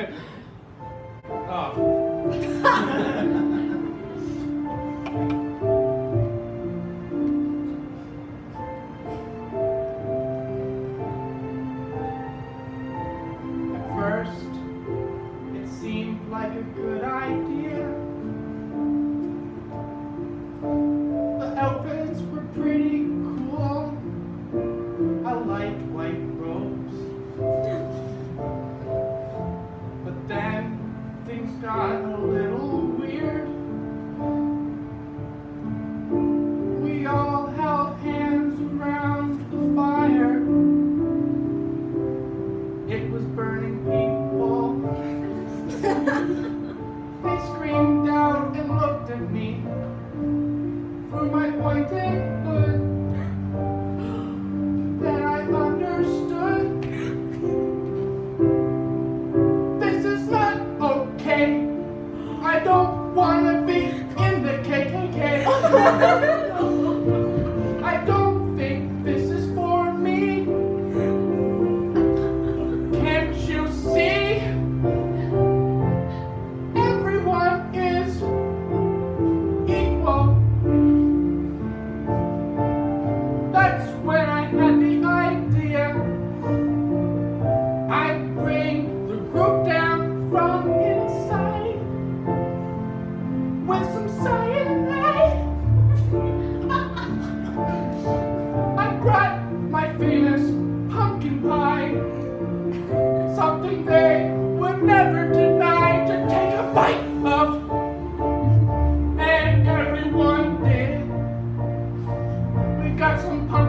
At first, it seemed like a good idea. they screamed out and looked at me for my pointed foot. Then I understood this is not okay. I don't want to be in the KKK. got some punk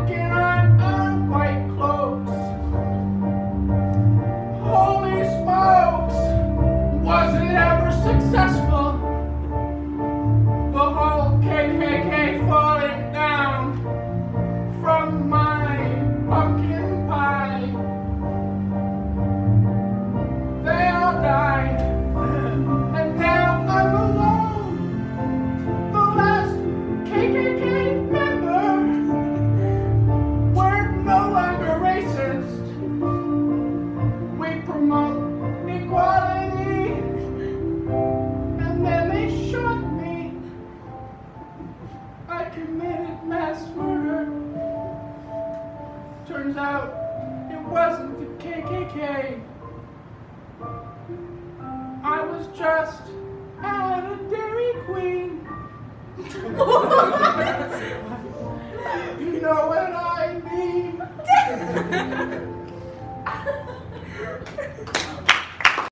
turns out it wasn't the KKK. I was just at a Dairy Queen.